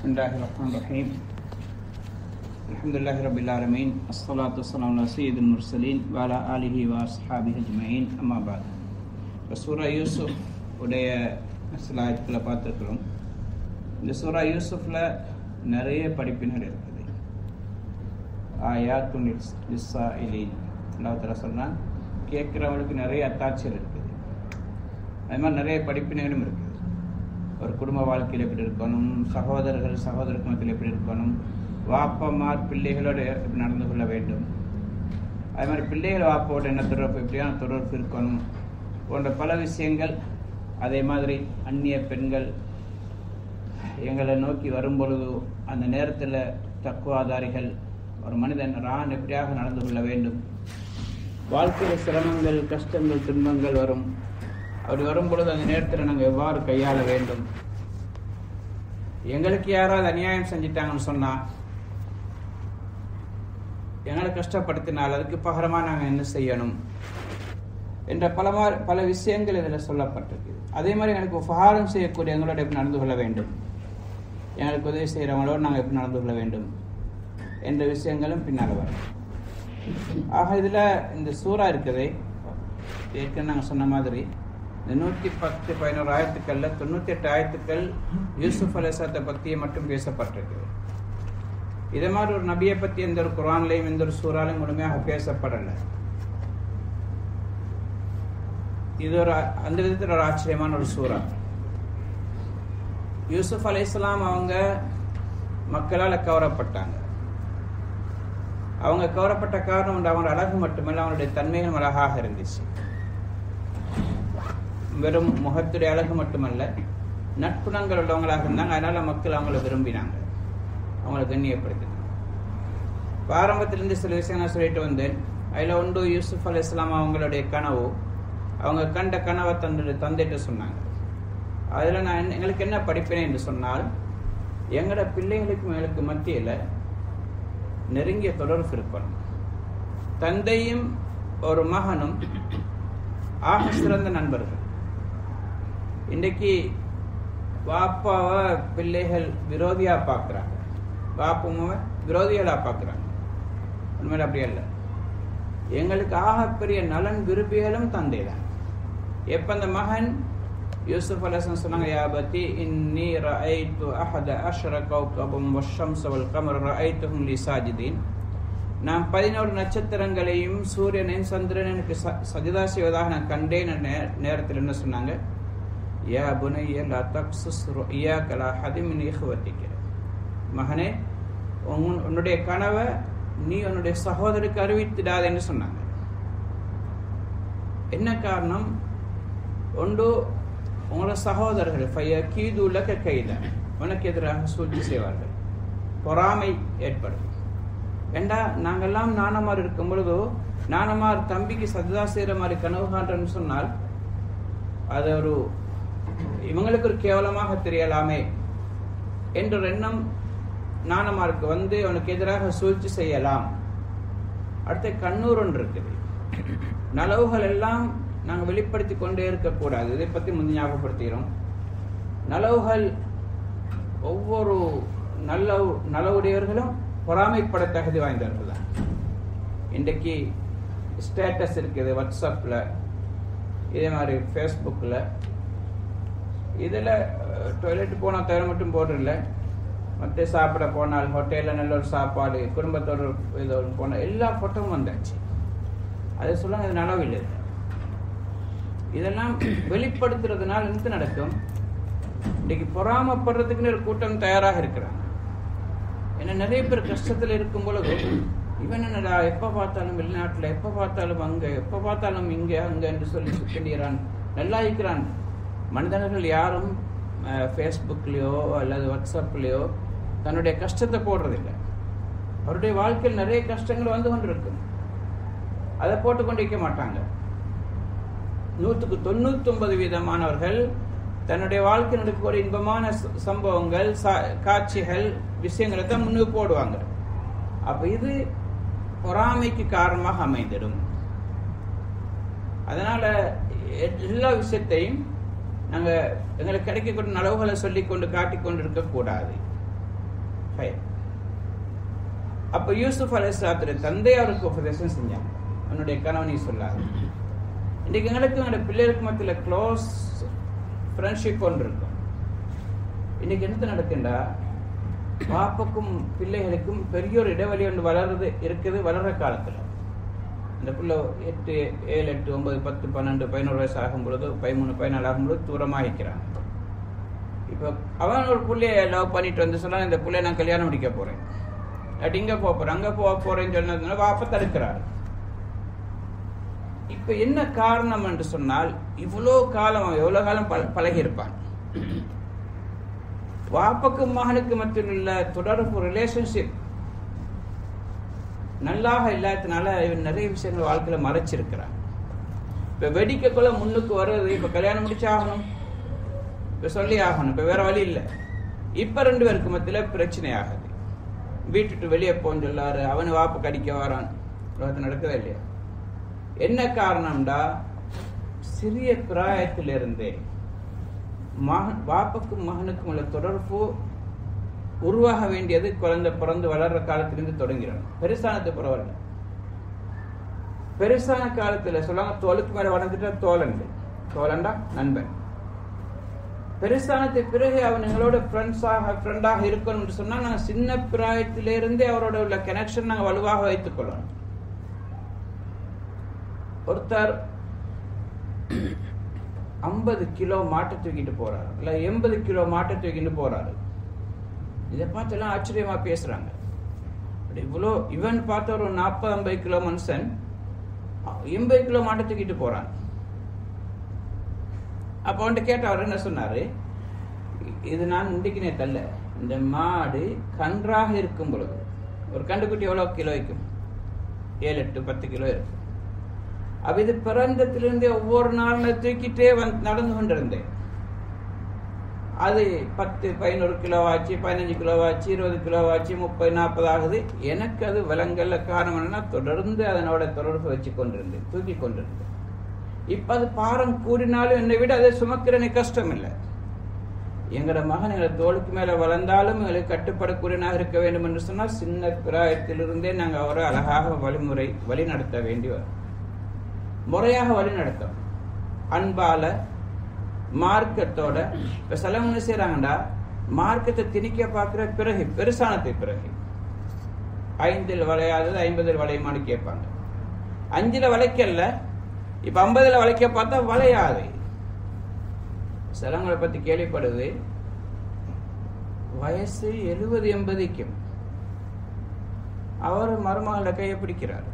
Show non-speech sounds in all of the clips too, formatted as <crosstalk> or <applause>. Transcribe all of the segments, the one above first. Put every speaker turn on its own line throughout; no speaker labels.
بسم الله الرحمن الرحيم الحمد لله رب العالمين الصلاة والسلام على سيد المرسلين وعلى آله وأصحابه أجمعين أما بعد இப்போ சூரா யூசுப் உடைய சில ஆயத்துக்களை பார்த்துருக்குறோம் இந்த சூரா யூசுஃபில் நிறைய படிப்பினர் இருக்குது ஆயாத்து நிஸ்ஸா இலீன் அல்லாஹ் சொன்னால் கேட்குறவங்களுக்கு நிறைய அத்தாட்சிகள் இருக்குது அது மாதிரி நிறைய படிப்பினர்களும் இருக்குது ஒரு குடும்ப வாழ்க்கையில் எப்படி இருக்கணும் சகோதரர்கள் சகோதர மத்தியில் எப்படி இருக்கணும் வாப்பமார் பிள்ளைகளோடு எப்படி நடந்து கொள்ள வேண்டும். அது மாதிரி பிள்ளைகள் வாப்போடு என்ன தொடர்பு எப்படியான தொடர்பு இருக்கணும் போன்ற பல விஷயங்கள் அதே மாதிரி அந்நிய பெண்கள் எங்களை நோக்கி வரும்பொழுது அந்த நேரத்தில் தக்குவாதாரிகள் ஒரு மனிதன் ரான் எப்படியாக நடந்து கொள்ள வேண்டும்? வாழ்க்கையில் சிரமங்கள் கஷ்டங்கள் துன்பங்கள் வரும். அப்படி வரும்பொழுது அந்த நேரத்தில் நாங்கள் எவ்வாறு கையாள வேண்டும்? எங்களுக்கு யாராவது அநியாயம் செஞ்சிட்டாங்கன்னு சொன்னால் எங்களை கஷ்டப்படுத்தினால் அதுக்கு பகரமாக நாங்கள் என்ன செய்யணும்? என்ற பல பல விஷயங்கள் இதில் சொல்லப்பட்டிருக்கு. அதே மாதிரி எங்களுக்கு உபகாரம் செய்யக்கூடிய எங்களோட எப்படி நடந்து கொள்ள வேண்டும்? எங்களுக்கு உதவி செய்கிறவங்களோடு நாங்கள் எப்படி நடந்து கொள்ள வேண்டும்? என்ற விஷயங்களும் பின்னால் வரும். ஆக இதில் இந்த சூறா இருக்குது. ஏற்கனவே நாங்கள் சொன்ன மாதிரி நூற்றி பத்து பதினோரு ஆயத்துக்களில் தொண்ணூற்றி எட்டு ஆயத்துக்கள் யூசுப் அலிசாத்தை பற்றியே மட்டும் பேசப்பட்டிருக்கு. இதே மாதிரி ஒரு நபியை பற்றி எந்த ஒரு குரான்லையும் எந்த ஒரு சூறாலையும் முழுமையாக பேசப்படலை. இது ஒரு அந்த விதத்தில் ஒரு ஆச்சரியமான ஒரு சூறா. யூசுப் அலைஹிஸ்ஸலாம் அவங்க மக்களால் கவரப்பட்டாங்க. அவங்க கவரப்பட்ட காரணம் வந்து அவங்களோட அழகு மட்டுமல்ல அவங்களுடைய தன்மைகளும் அழகாக இருந்துச்சு. வெறும் முகத்துடைய அழகு மட்டுமல்ல நட்புணங்கள் உள்ளவங்களாக இருந்தாங்க. அதனால மக்கள் அவங்கள விரும்பினாங்க. அவங்கள கண்ணியப்படுத்தினாங்க. இப்ப சில விஷயம் நான் சொல்லிட்டு வந்தேன். அதில் ஒன்று யூசுஃப் அலி இஸ்லாம் அவங்களுடைய கனவு. அவங்க கண்ட கனவை தந்து தந்துட்டு சொன்னாங்க. அதில் நான் எங்களுக்கு என்ன படிப்பேன் என்று சொன்னால் எங்களோட பிள்ளைகளுக்கும் எங்களுக்கு மத்தியில் நெருங்கிய தொடர்பு இருக்கணும். தந்தையும் ஒரு மகனும் ஆக சிறந்த நண்பர்கள். இன்றைக்கு வாப்பாவை பிள்ளைகள் விரோதியா பார்க்குறாங்க. வாப்பாவை விரோதிகளா பார்க்குறாங்க. உண்மையில் அப்படி இல்லை எங்களுக்கு ஆகப்பெரிய நலன் விரும்பிகளும் தந்தை தான் எப்போ அந்த மகன்? யூசுப் அலசன் சொன்னாங்க யா பத்தி இன்னி ரஐத்து அஹத அஷ்ர கௌகபம் வஷம் சவல் கமர் ரஐத்துஹும் லி சாஜிதீன். நான் பதினோரு நட்சத்திரங்களையும் சூரியனையும் சந்திரனையும் எனக்கு ச- சஜிதா செய்வதாக நான் கண்டேன் நேரத்தில் என்ன சொன்னாங்க? யா புனைய லா தக்சுஸ் ருய்யாக்க கலா ஹதிமின் மின் மகனே உன்னுடைய கனவை நீ உன்னுடைய சகோதரருக்கு அறிவித்திடாதேன்னு சொன்னாங்க என்ன காரணம் ஒன்று உங்களோட சகோதரர்கள் ஃபைய உள்ள கைத உனக்கு எதிராக சூழ்ச்சி செய்வார்கள் பொறாமை ஏற்படும் ஏண்டா நாங்கெல்லாம் நானமார் இருக்கும் பொழுதோ நானமார் தம்பிக்கு சதுதா செய்கிற மாதிரி கனவு காண்றேன்னு சொன்னால் அது ஒரு இவங்களுக்கு ஒரு கேவலமாக தெரியலாமே என்ற ஒரு எண்ணம் நானமாருக்கு வந்து அவனுக்கு எதிராக சூழ்ச்சி செய்யலாம். அடுத்து கண்ணூர் ஒன்று இருக்குது நலவுகள் எல்லாம் நாங்கள் வெளிப்படுத்தி கொண்டே இருக்கக்கூடாது. இதை பற்றி முந்தி ஞாபகப்படுத்துகிறோம் நலவுகள் ஒவ்வொரு நல்ல நலவுடையவர்களும் பொறாமைப்பட தகுதி வாய்ந்தவர்கள் தான் இன்றைக்கு ஸ்டேட்டஸ் இருக்குது வாட்ஸ்அப்பில் இதே மாதிரி ஃபேஸ்புக்கில் இதில் டாய்லெட் போனால் தவிர மட்டும் போடுறதில்ல. மற்ற சாப்பிட போனால் ஹோட்டலில் நல்ல ஒரு சாப்பாடு குடும்பத்தோடு ஏதோ போனால் எல்லா ஃபோட்டோவும் வந்தாச்சு. அதை சொல்ல இது நனவில்லை. இதெல்லாம் <clears throat> வெளிப்படுத்துறதுனால என்ன நடக்கும்? இன்னைக்கு பொறாமப்படுறதுக்குன்னு ஒரு கூட்டம் தயாராக இருக்கிறாங்க. ஏன்னா நிறைய பேர் கஷ்டத்தில் இருக்கும் பொழுது இவன் என்னடா எப்போ பார்த்தாலும் வெளிநாட்டில் எப்போ பார்த்தாலும் அங்கே எப்போ பார்த்தாலும் இங்கே அங்கே என்று சொல்லி சுத்திடுகிறான் நல்லா இருக்கிறான் மனிதர்கள் யாரும் ஃபேஸ்புக்லேயோ அல்லது வாட்ஸ்அப்லேயோ தன்னுடைய கஷ்டத்தை போடுறதில்லை. அவருடைய வாழ்க்கையில் நிறைய கஷ்டங்கள் வந்து கொண்டிருக்கும். அதை போட்டு கொண்டிருக்க மாட்டாங்க. நூற்றுக்கு தொண்ணூத்தொன்பது வீதமானவர்கள் தன்னுடைய வாழ்க்கை நடக்கக்கூடிய இன்பமான ச- சம்பவங்கள் சா- காட்சிகள் விஷயங்களை தான் முன்னுக்கு போடுவாங்க. அப்போ இது பொறாமைக்கு காரணமாக அமைந்திடும். அதனால் எ- எல்லா விஷயத்தையும் நாங்கள் எங்களுக்கு கிடைக்கக்கூடிய நலவுகளை சொல்லி கொண்டு காட்டிக்கொண்டு இருக்கக்கூடாது அப்போ யூசுப் அலிஸ்லாத்துடைய தந்தை அவருக்கு உபதேசம் செஞ்சாங்க. அவனுடைய கணவனை சொல்லாது. இன்றைக்கு எங்களுக்கு எங்களுடைய பிள்ளைகளுக்கு மத்தியில் க்ளோஸ் ஃப்ரெண்ட்ஷிப் ஒன்று இருக்கும். இன்னைக்கு என்ன நடக்குண்டா? பாப்புக்கும் பிள்ளைகளுக்கும் பெரிய ஒரு இடைவெளி ஒன்று வளருது இருக்குது வளர்ற காலத்தில். இந்த பிள்ளை எட்டு ஏழு எட்டு ஒன்பது பத்து பன்னெண்டு பதினோரு வயசு ஆகும் பொழுது பதிமூணு பதினாலு ஆகும் பொழுது தூரமாக இருக்கிறான் இப்போ அவன் ஒரு பிள்ளைய லவ் பண்ணிட்டு வந்து சொன்னால் இந்த பிள்ளைய நான் கல்யாணம் முடிக்க போறேன். அப்படி இங்கே போக போகிறேன் அங்கே போக போறேன்னு சொன்னதுனால வாப்ப தடுக்கிறார் இப்போ என்ன காரணம் என்று சொன்னால் இவ்வளோ காலம் எவ்வளோ காலம் பழ பழகி இருப்பான் வாப்பக்கும் மகனுக்கு மத்தியில் உள்ள தொடர்பு ரிலேஷன்ஷிப் நல்லாக இல்லாததுனால இவன் நிறைய விஷயங்கள் வாழ்க்கையில் மறைச்சிருக்கிறான். இப்போ வெடிக்கக்குள்ள முன்னுக்கு வர்றது இப்போ கல்யாணம் முடிச்சு ஆகணும் இப்போ சொல்லி ஆகணும் இப்போ வேற வழி இல்லை. இப்போ ரெண்டு பேருக்கு மத்தியில் பிரச்சனை ஆகுது. வீட்டுட்டு வெளியே போன்னு சொல்லாரு அவனு வாப்பு கடிக்க வரான். அது நடக்கவே இல்லையா? என்ன காரணம்டா? சிறிய பிராயத்திலிருந்தே மகன் வாப்புக்கும் மகனுக்கும் உள்ள தொடர்பு உருவாக வேண்டியது குழந்தை பிறந்து வளர்ற காலத்திலிருந்து தொடங்கிறோம் பெருசானது பரவாயில்ல பெருசான காலத்துல சொல்லாங்க தோலுக்கு மேலே வளர்ந்துட்டா தோழன். தோழண்டா நண்பன். பெருசானதுக்கு பிறகு அவன் எங்களோட ஃப்ரெண்ட்ஸாக ஃப்ரெண்டாக இருக்கணும்னு சொன்னா நாங்கள் சின்ன பிராயத்திலிருந்தே அவரோட உள்ள கனெக்ஷன் நாங்கள் வலுவாக வைத்துக் கொள்ளணும். ஒருத்தர் ஐம்பது கிலோ மாட்டை தூக்கிட்டு போறாரு. இல்லை எண்பது கிலோ மாட்டை தூக்கிட்டு போறாரு. இதை பார்த்து எல்லாம் ஆச்சரியமா பேசுறாங்க. அப்படி இவ்வளோ இவன் பார்த்த ஒரு நாற்பது ஐம்பது கிலோ மனுஷன் எண்பது கிலோ மாட்டை தூக்கிட்டு போறான். அப்போ அவன்கிட்ட கேட்ட அவர் என்ன சொன்னாரு? இது நான் இன்றைக்கு தள்ள இந்த மாடு கன்றாக இருக்கும் பொழுது ஒரு கண்டுக்குட்டி எவ்வளோ கிலோ வைக்கும் ஏழு எட்டு பத்து கிலோ இருக்கும். அப்ப இது பிறந்தத்திலிருந்தே ஒவ்வொரு நாளும் தூக்கிட்டே வந்து நடந்து கொண்டிருந்தேன். அது பத்து பதினோரு கிலோ ஆச்சு பதினஞ்சு கிலோ ஆச்சு இருபது கிலோ ஆச்சு முப்பது நாற்பது ஆகுது. எனக்கு அது விலங்கல்ல காரணம் என்னன்னா தொடர்ந்து அதனோட தொடர்பு வச்சு கொண்டிருந்தேன் தூக்கி கொண்டிருந்தேன் இப்போ அது பாரம் கூடினாலும் என்னை விட அதை சுமக்கிற எனக்கு கஷ்டம் இல்லை எங்களோட மகன் எங்களை தோளுக்கு மேலே வளர்ந்தாலும் எங்களுக்கு கட்டுப்படக்கூடியனாக இருக்க வேண்டும் என்று சொன்னால் சின்ன பிராயத்திலிருந்தே நாங்கள் அவரை அழகாக வழிமுறை வழி நடத்த வேண்டி வரும். முறையாக வழி நடத்தோம் அன்பால மார்க்கத்தோட இப்ப சிலவங்க என்ன செய்யறாங்கடா மார்க்கத்தை திணிக்க பார்க்கிற பிறகு பெருசானத்தை பிறகு ஐந்தில் வளையாதது ஐம்பதில் வளையுமான்னு கேட்பாங்க. அஞ்சில் வளைக்கல இப்ப ஐம்பதுல வளைக்க பார்த்தா வளையாது. சிலவங்களை பத்தி கேள்விப்படுது. வயசு எழுபது எண்பதுக்கும். அவர் மருமகளை கையை பிடிக்கிறார்.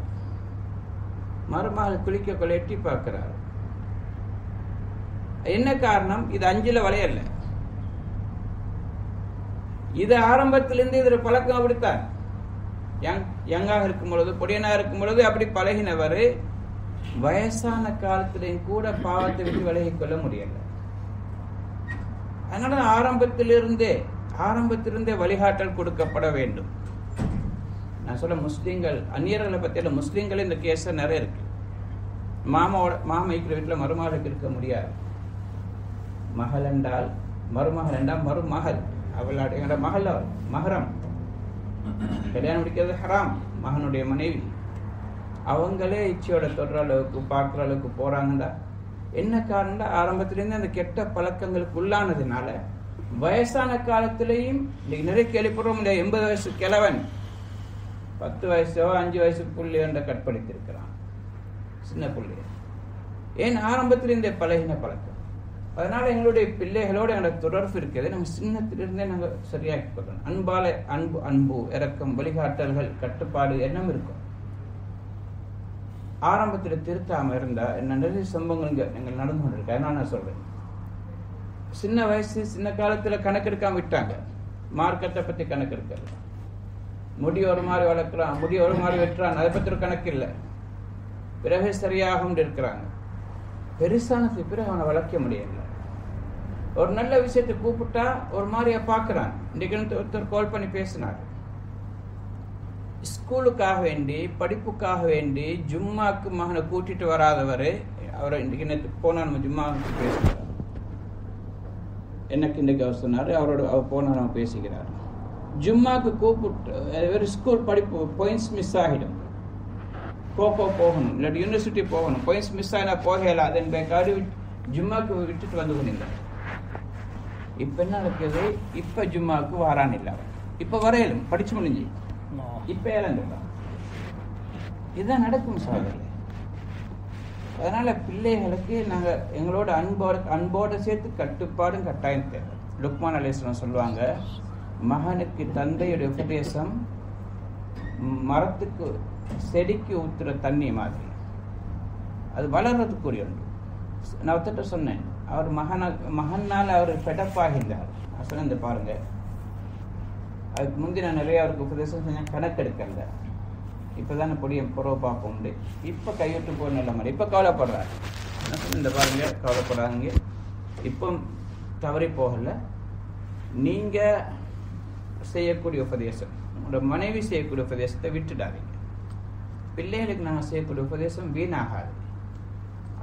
மருமகள் குளிக்க கொள்ள எட்டி பார்க்கிறார். என்ன காரணம்? இது அஞ்சுல வளையல்ல. இது ஆரம்பத்திலிருந்து இதுல பழக்கம் அப்படித்தான். யங் யங்காக இருக்கும் பொழுது பொடியனாக இருக்கும் பொழுது அப்படி பழகினவர் வயசான காலத்திலையும் கூட பாவத்தை விட்டு விலகி கொள்ள முடியல. அதனால ஆரம்பத்திலிருந்தே ஆரம்பத்திலிருந்தே வழிகாட்டல் கொடுக்கப்பட வேண்டும். நான் சொல்ல முஸ்லீம்கள் அந்நியர்களை பற்றியில முஸ்லீம்கள் இந்த கேஸை நிறைய இருக்கு. மாமாவோட மாமா இருக்கிற வீட்டில் மருமகளுக்கு இருக்க முடியாது. மகள் என்றால் மருமகள் என்றால் மருமகள். அவளோட எங்களோட மகள் அவள். மகரம். கல்யாணம் முடிக்கிறது ஹராம். மகனுடைய மனைவி. அவங்களே இச்சையோட தொடுற அளவுக்கு பார்க்குற அளவுக்கு போகிறாங்கடா என்ன காரணம்டா? ஆரம்பத்திலேருந்து அந்த கெட்ட பழக்கங்களுக்கு உள்ளானதுனால வயசான காலத்திலையும் இன்னைக்கு நிறைய கேள்விப்படுறோம் இல்லையா? எண்பது வயசு கிழவன். பத்து வயசோ அஞ்சு வயசு புள்ளியோண்ட என்ற கற்பழித்திருக்கிறான். சின்ன புள்ளிய ஏன் ஆரம்பத்தில் இந்த பழகின பழக்கம்? அதனால எங்களுடைய பிள்ளைகளோட எங்களோட தொடர்பு இருக்கிறது. நாங்கள் சின்னத்திலிருந்தே நாங்கள் சரியாக்கி பார்க்கணும் அன்பால அன்பு அன்பு இறக்கம் வழிகாட்டல்கள் கட்டுப்பாடு எண்ணம் இருக்கும். ஆரம்பத்தில் திருத்தாம இருந்தால் என்ன நிறைய சம்பவங்கள் இங்க எங்கள் நடந்து கொண்டிருக்கு. அதனால நான் சொல்றேன். சின்ன வயசு சின்ன காலத்துல கணக்கெடுக்காம விட்டாங்க. மார்க்கத்தை பத்தி கணக்கெடுக்கல. முடி ஒரு மாதிரி வளர்க்குறான் முடி ஒரு மாதிரி வெட்டுறான் அதை பற்றி ஒரு கணக்கு இல்லை. பிறகு சரியாகும் இருக்கிறாங்க. பெருசானது பிறகு அவனை வளர்க்க முடியல. ஒரு நல்ல விஷயத்தை கூப்பிட்டா ஒரு மாதிரியா பார்க்கறான். இன்றைக்கு ஒருத்தர் கால் பண்ணி பேசினார். ஸ்கூலுக்காக வேண்டி படிப்புக்காக வேண்டி ஜும்மாக்கு மகனை கூட்டிட்டு வராதவர் அவரை இன்றைக்கு நேற்று போனா நம்ம ஜும்மாவுக்கு பேசுகிறார் எனக்கு இன்றைக்கு அவர் சொன்னார் அவரோட அவர் போனால் நம்ம பேசுகிறார் ஜும்மாக்கு கூப்பிட்டு ஒரு ஸ்கூல் படிப்பு பாயிண்ட்ஸ் மிஸ் ஆகிடும். கோகோ போகணும் இல்லாட்டி யூனிவர்சிட்டி போகணும். பாயிண்ட்ஸ் மிஸ் ஆகினா போகல அதன் பேக்காடு ஜும்மாக்கு விட்டுட்டு வந்து கொண்டிருந்தார். இப்போ என்ன நடக்குது இப்போ ஜும்மாவுக்கு வாரான் இல்லை அவன். இப்போ வரையலும் படிச்சு முடிஞ்சு இப்போ இழந்துட்டான் இதுதான் நடக்கும் சோதரி அதனால பிள்ளைகளுக்கு நாங்க எங்களோட அன்போட அன்போட சேர்த்து கட்டுப்பாடும் கட்டாயம் தேவை லுக்மான் அலிஸ்லாம் சொல்லுவாங்க மகனுக்கு தந்தையுடைய உபதேசம் மரத்துக்கு செடிக்கு ஊத்துற தண்ணி மாதிரி அது வளர்றதுக்குரிய ஒன்று நான் ஒருத்தட்ட சொன்னேன் அவர் மகன மகனால் அவர் ஃபெடப்பாகின்றார் நான் சொன்னேன் பாருங்க. அதுக்கு முந்தி நான் நிறைய அவருக்கு உபதேசம் செஞ்சேன் கணக்கெடுக்கல இப்போதானே பொடிய புறவை பார்ப்போம் உண்டு. இப்போ கைவிட்டு போக நல்ல மாதிரி இப்போ கவலைப்படுறாரு. நான் இந்த பாருங்க கவலைப்படாதீங்க இப்போ தவறி போகல. நீங்க செய்யக்கூடிய உபதேசம் உங்களோட மனைவி செய்யக்கூடிய உபதேசத்தை விட்டுடாதீங்க. பிள்ளைகளுக்கு நாங்கள் செய்யக்கூடிய உபதேசம் வீணாகாது.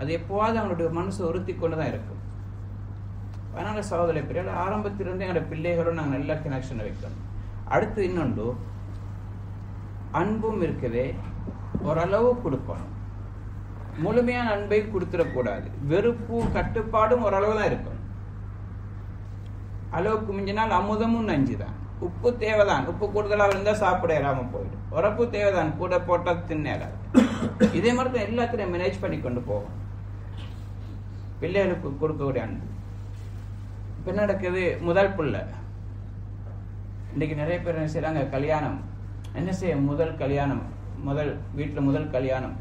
அது எப்போவாது அவங்களுடைய மனசு உறுத்தி கொண்டு தான் இருக்கும். அதனால் சகோதர பிள்ளைகள் ஆரம்பத்திலிருந்தே எங்களோட பிள்ளைகளோட நாங்கள் நல்ல கனெக்ஷன் வைக்கணும் அடுத்து இன்னொன்று அன்பும் இருக்குது ஓரளவு கொடுக்கணும். முழுமையான அன்பை கொடுத்துடக்கூடாது. வெறுப்பு கட்டுப்பாடும் ஓரளவு தான் இருக்கணும் அளவுக்கு மிஞ்சினால் அமுதமும் நஞ்சு தான் உப்பு தேவைதான். உப்பு கூடுதலாக இருந்தால் சாப்பிட இல்லாம போயிடும். உரப்பு தேவைதான். கூட போட்டால் தின்னேறாது. இதே மாதிரி தான் எல்லாத்தையும் மேனேஜ் பண்ணி கொண்டு போகும் பிள்ளைகளுக்கு கொடுக்கக்கூடிய அன்பு. இப்போ நடக்குது? முதல் பிள்ளை இன்றைக்கு நிறைய பேர் என்ன செய்கிறாங்க கல்யாணம். என்ன செய்ய? முதல் கல்யாணம். முதல் வீட்டில் முதல் கல்யாணம்.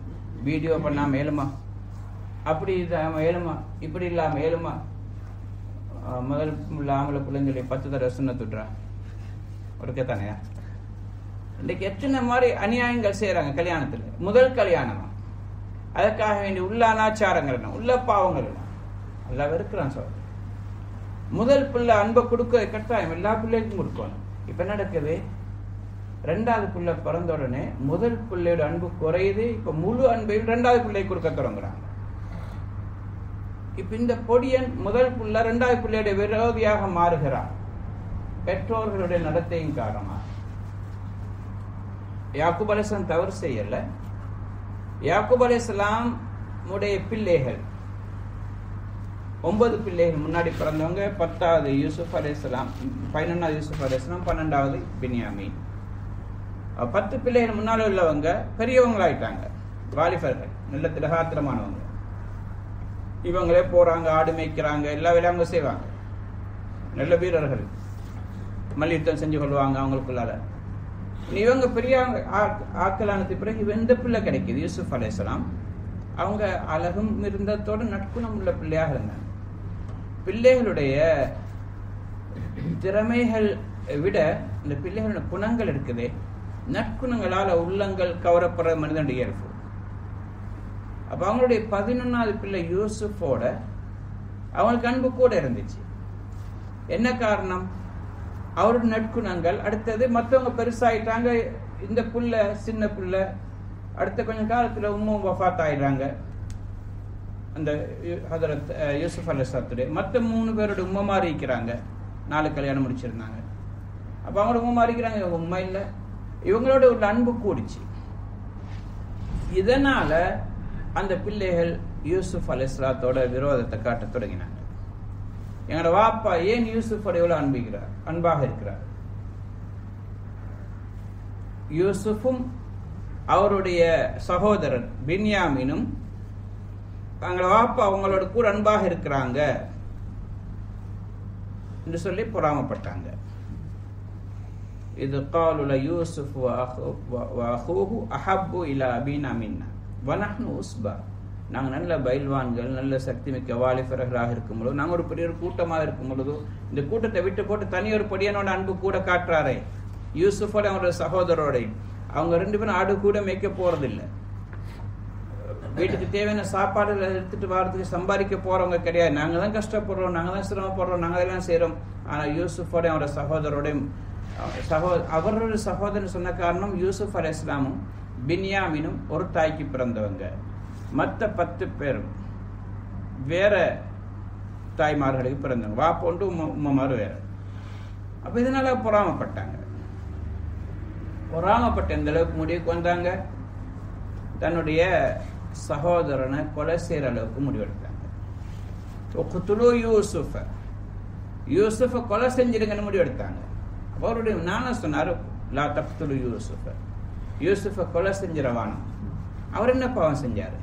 வீடியோ பண்ணாமல் ஏழுமா அப்படி இல்லாம ஏழுமா இப்படி இல்லாமல் ஏழுமா முதல் உள்ள ஆம்பளை பிள்ளைங்களை பத்து தடவை சுண்ண துட்டுறா. ஒருக்கத்தானையா இன்றைக்கு எத்தனை மாதிரி அநியாயங்கள் செய்யறாங்க கல்யாணத்துல? முதல் கல்யாணமா? அதற்காக வேண்டிய உள்ள அனாச்சாரங்கள் என்ன? உள்ள பாவங்கள் என்ன? எல்லாம் வெறுக்கிறான் சொல்கிறேன் முதல் பிள்ளை அன்பை கொடுக்க கட்டாயம் எல்லா பிள்ளைக்கும் கொடுக்கணும். இப்ப நடக்குது? ரெண்டாவது பிள்ளை பிறந்த உடனே முதல் பிள்ளையோட அன்பு குறையுது. இப்ப முழு அன்பையும் ரெண்டாவது பிள்ளை கொடுக்க தொடங்குறாங்க. இப்ப இந்த பொடியன் முதல் பிள்ளை ரெண்டாவது பிள்ளையோட விரோதியாக மாறுகிறான். பெற்றோர்களுடைய நடத்தையின் காரணமாக யாக்குப் அலிஸ்லாம் தவறு செய்யல. யாக்குப் அலிஸ்லாம் உடைய பிள்ளைகள் ஒன்பது பிள்ளைகள் முன்னாடி பிறந்தவங்க பத்தாவது யூசுப் அலேஸ்லாம் பதினொன்றாவது யூசுப் அலேஸ்லாம் பன்னெண்டாவது பின்யாமீன். பத்து பிள்ளைகள் முன்னால் உள்ளவங்க பெரியவங்களாயிட்டாங்க. வாலிபர்கள் நல்ல திலகாத்திரமானவங்க இவங்களே போகிறாங்க ஆடு மேய்க்கிறாங்க எல்லா வேலையும் அவங்க செய்வாங்க. நல்ல வீரர்கள். மல்யுத்தம் செஞ்சு கொள்வாங்க அவங்களுக்குள்ளால. இவங்க பெரிய ஆக்- ஆக்கலானது பிறகு இவன் எந்த பிள்ளை கிடைக்குது யூசுஃப் அலேஸ்லாம் அவங்க அழகும் இருந்ததோடு நட்புணம் உள்ள பிள்ளையாக இருந்தாங்க. பிள்ளைகளுடைய திறமைகள் விட இந்த பிள்ளைகளோட குணங்கள் இருக்குது. நற்குணங்களால் உள்ளங்கள் கவரப்படுற மனிதனுடைய இயல்பு. அப்போ அவங்களுடைய பதினொன்னாவது பிள்ளை யூசுஃபோட அவங்களுக்கு அன்பு கூட இருந்துச்சு. என்ன காரணம்? அவரோட நற்குணங்கள். அடுத்தது மற்றவங்க பெருசாயிட்டாங்க. இந்த புள்ள சின்ன புள்ள அடுத்த கொஞ்சம் காலத்தில் உம்மும் வஃபாத் ஆயிடுறாங்க. அந்த யூ- ஹதரத் அஹ், அலிஸ்லாத்துடைய மற்ற மூணு பேரோட உம்மா இருக்கிறாங்க. நாலு கல்யாணம் முடிச்சிருந்தாங்க. அப்போ அவங்களோட உம்மா இருக்கிறாங்க. உண்மை இல்லை. இவங்களோட ஒரு அன்பு கூடிச்சு. இதனால அந்த பிள்ளைகள் யூசுஃப் அலிஸ்லாத்தோட விரோதத்தை காட்ட தொடங்கினாங்க. எங்களோட வாப்பா ஏன் யூசுஃபோட எவ்வளவு அன்புகிறார் அன்பாக இருக்கிறார்? யூசுஃபும் அவருடைய சகோதரன் பின்யாமினும் தங்களோட வாப்பா அவங்களோட கூட அன்பாக இருக்கிறாங்க. என்று சொல்லி பொறாமப்பட்டாங்க. இது காலுல யூசுஃப் வஹூஹு அஹப்பு இலா அபீனா மின்னா. வனஹ்னு உஸ்பா. நாங்கள் நல்ல பயில்வான்கள் நல்ல சக்தி மிக்க வாலிபரர்களாக இருக்கும் பொழுது நாங்கள் ஒரு பெரிய ஒரு கூட்டமாக இருக்கும் பொழுது இந்த கூட்டத்தை விட்டு போட்டு தனி ஒரு பொடியனோட அன்பு கூட காட்டுறாரே. யூசுஃபோட அவரோட சகோதரோடையும் அவங்க ரெண்டு பேரும் ஆடு கூட மேய்க்க போறதில்லை. வீட்டுக்கு தேவையான சாப்பாடு எடுத்துட்டு வரதுக்கு சம்பாதிக்க போறவங்க கிடையாது. நாங்க தான் கஷ்டப்படுறோம் நாங்க தான் சிரமப்படுறோம் நாங்க எல்லாம் செய்றோம். ஆனா யூசுஃபோட அவரோட சகோதரோடையும் சகோ அவரோட சகோதரன் சொன்ன காரணம் யூசுஃப் அலி இஸ்லாமும் பின்யாமினும் ஒரு தாய்க்கு பிறந்தவங்க. மற்ற பத்து பேரும் வேற தாய்மார்களுக்கு பிறந்தவங்க. வாப்போண்டு உம்ம உம்மமாரு வேற. அப்ப இதனால பொறாமப்பட்டாங்க. பொறாமப்பட்ட எந்த அளவுக்கு முடிவுக்கு வந்தாங்க தன்னுடைய சகோதரனை கொலை செய்யற அளவுக்கு முடிவெடுத்தாங்க உக்துலு யூசுஃப. யூசுஃப கொலை செஞ்சிருங்கன்னு முடிவெடுத்தாங்க. அவருடைய நானும் சொன்னார்? லா தப்துலு யூசுஃப. யூசுஃப கொலை செஞ்சிடவானம் அவர் என்ன பாவம் செஞ்சாரு?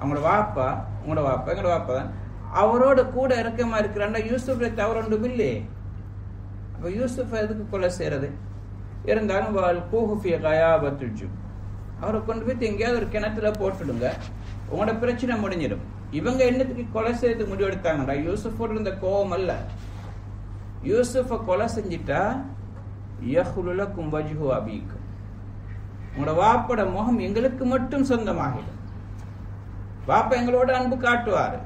அவங்களோட வாப்பா உங்களோட வாப்பா எங்களோட வாப்பா தான். அவரோட கூட இறக்கமா இருக்கிறாண்டா யூசுஃபை தவறு ஒன்றும் இல்லையே. அப்ப யூசுஃப் எதுக்கு கொலை செய்யறது? இருந்தாலும் வாழ் கூஹுஃபிய கயாபத்துஜு அவரை கொண்டு போய் எங்கேயாவது ஒரு கிணத்துல போட்டுடுங்க. உங்களோட பிரச்சனை முடிஞ்சிடும். இவங்க என்னத்துக்கு கொலை செய்து முடிவெடுத்தாங்கடா? யூசுஃபோட இருந்த கோபம் அல்ல. யூசுஃபை கொலை செஞ்சிட்டா யஹுலுல கும்பஜு அபீக்கும். உங்களோட வாப்போட முகம் எங்களுக்கு மட்டும் சொந்தமாகிடும். வாப்பா எங்களோட அன்பு காட்டுவாரு.